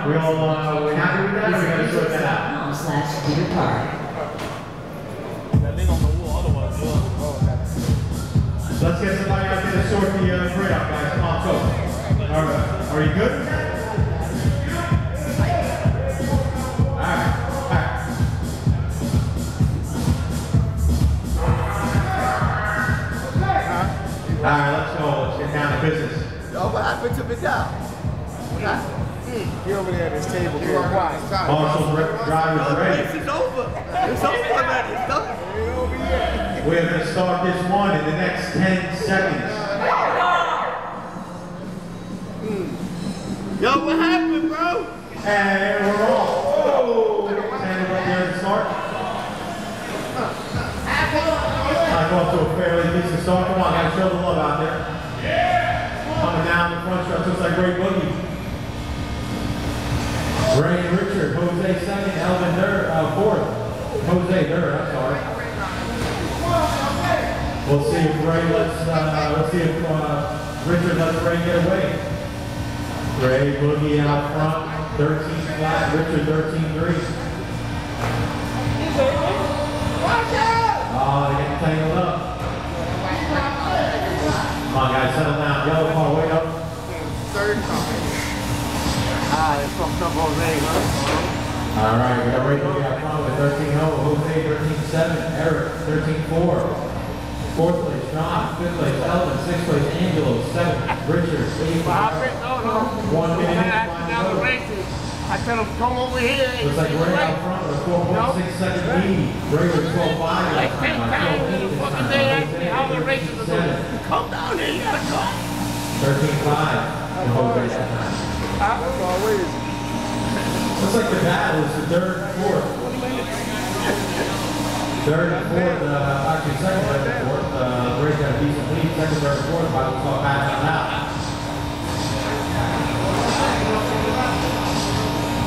front. We all, uh, we're happy with that, or we gotta sort that out? Com slash Peter Park. Let's get somebody out there to sort the, uh, grid out, guys, come on, go. All right, are you good? All right, all right. All right, let's go, let's get down to business. Yo, what happened to Vidal? What happened? He over there at his table being quiet. Marshall's re- driver's ready. This is over. It's over already. It's done. We're gonna start this one in the next ten seconds. Yo, what happened, bro? And we're off. Oh, stand up there to start. Like off to a fairly decent start. Come on, guys, show the love out there. Yeah! Coming down the front stretch, looks like great boogie. Ray Richard, Jose second, Elvin Durr, uh, fourth. Jose Durr, I'm sorry. We'll see if Ray lets, uh, let's see if, uh, Richard lets Ray get away. Ray Boogie out front, 13 flat, Richard 13-3. Oh, they're getting tangled up. Come on, guys, settle down. Yellow car, wait up. Third time. Fucked up Jose, huh? All right, we got Ray Boogie out front with 13-0, Jose 13-7, Eric 13-4. Fourth place, John. Fifth place, Elvin. Sixth place, Angelo. Seventh, Richard. Eighth, No, no. One minute, I had five to down the races. I tell him, come over here. Looks like Ray out front with a 4.6 second lead. Ray with 12.5 Like ten times in the feet this fucking day, Jose ask me how the races are 13.7. doing. Come down here, you gotta come. 13-5 to Jose that time. That's always. Looks like the battle is the third and fourth. Third and fourth, uh, actually second, third and fourth, uh, Ray's got a decent lead, second, third, and fourth, but we'll talk back on that.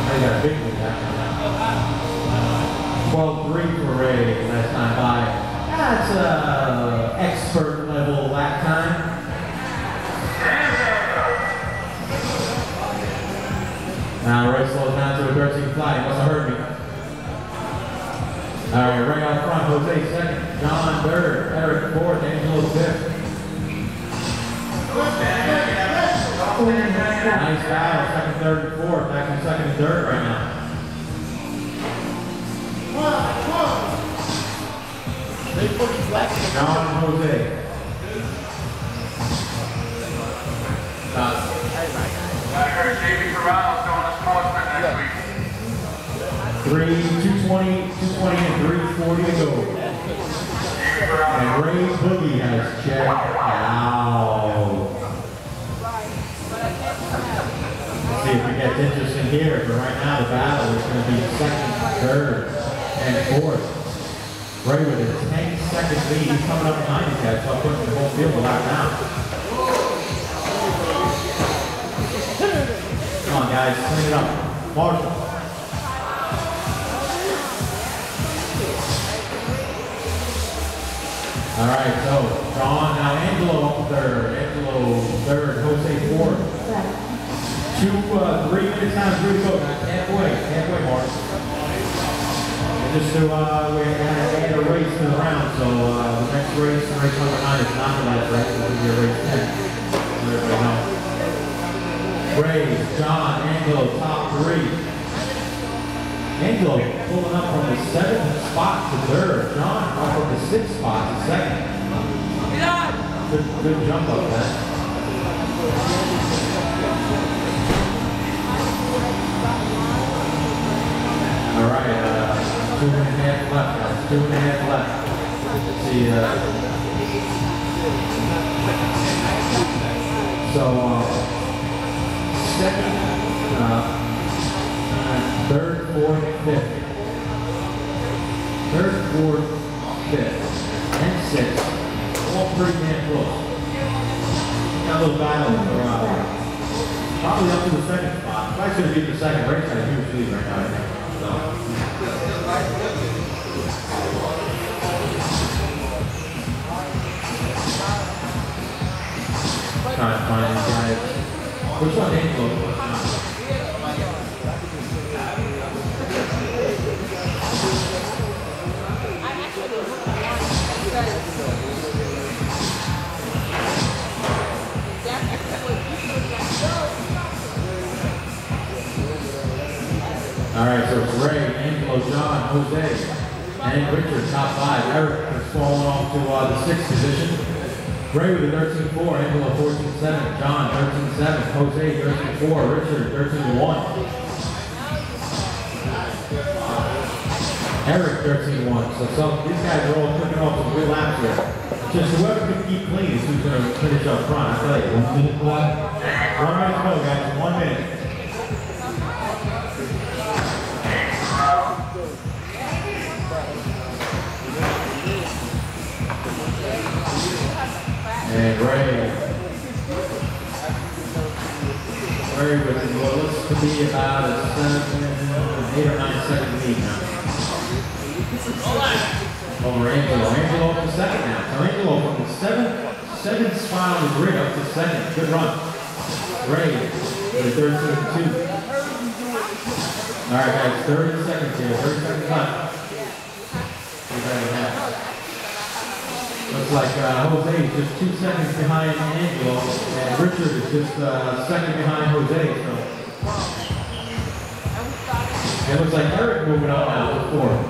Ray got a big lead that time. Twelve-three for Ray last time by. That's, uh, John third, Eric fourth, Angelo fifth. Nice battle, second, third, and fourth. Actually, second and third right now. They put left. John Jose. Three, 220, 220, and 340 to go. And Ray's Boogie has checked out. Let's see if it gets interesting here, but right now the battle is going to be second, third, and fourth. Ray with a 10 second lead, he's coming up behind these guys, so putting the whole field lap down. Come on guys, clean it up. Marshall. All right, so John, now Angelo third, Angelo third, Jose fourth. Two, uh, three minutes down, three to halfway, halfway mark. And just to, uh, we had a race to the round, so, uh, the next race, race number nine is not the last race, it will be a race ten. So everybody knows. Ray, John, Angelo, top three. Angelo pulling up from the seventh spot to third. John up from the sixth spot to second. Good, good jump up there. All right, uh, two and a half left, guys. Two and a half left. See, uh, so, uh, second, uh, uh, third, fourth, fifth. Third, fourth, fifth, and sixth, all damn close. Got a little battle for, uh, probably up to the second spot. Probably should have beat the second race, had a huge lead right now, I. So. Trying to find these guys. Which one Angelo? All right, so it's Ray, Angelo, John, Jose, and Richard, top five. Eric has fallen off to uh, the sixth position. Ray with a 13-4, Angelo 14-7, John 13-7, Jose 13-4, Richard 13-1. Eric 13-1. So some, these guys are all cooking off some real laps here. Just whoever can keep clean is who's going to finish up front. I tell you, one minute left. One minute to go, guys. One minute. And Ray. Ray with what looks to be about a seven, eight or nine second lead now. Over Angelo. Angelo up to second now. So Angelo from the seventh, seventh spot on the grid up to second. Good run. Ray with a 13 2. All right, guys, 30 seconds here. 30 seconds left. See if that can happen. Looks like uh, Jose is just two seconds behind Angelo, and Richard is just uh, second behind Jose. So it looks like Eric moving on now to fourth.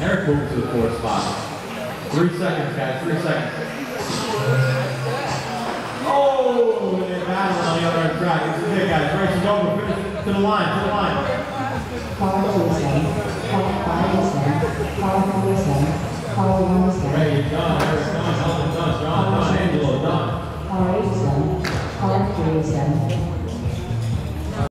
Eric moving to the fourth spot. Three seconds, guys. Three seconds. Oh, they're battling on the other end track. This is it, guys. Race is over. Finish to the line. To the line.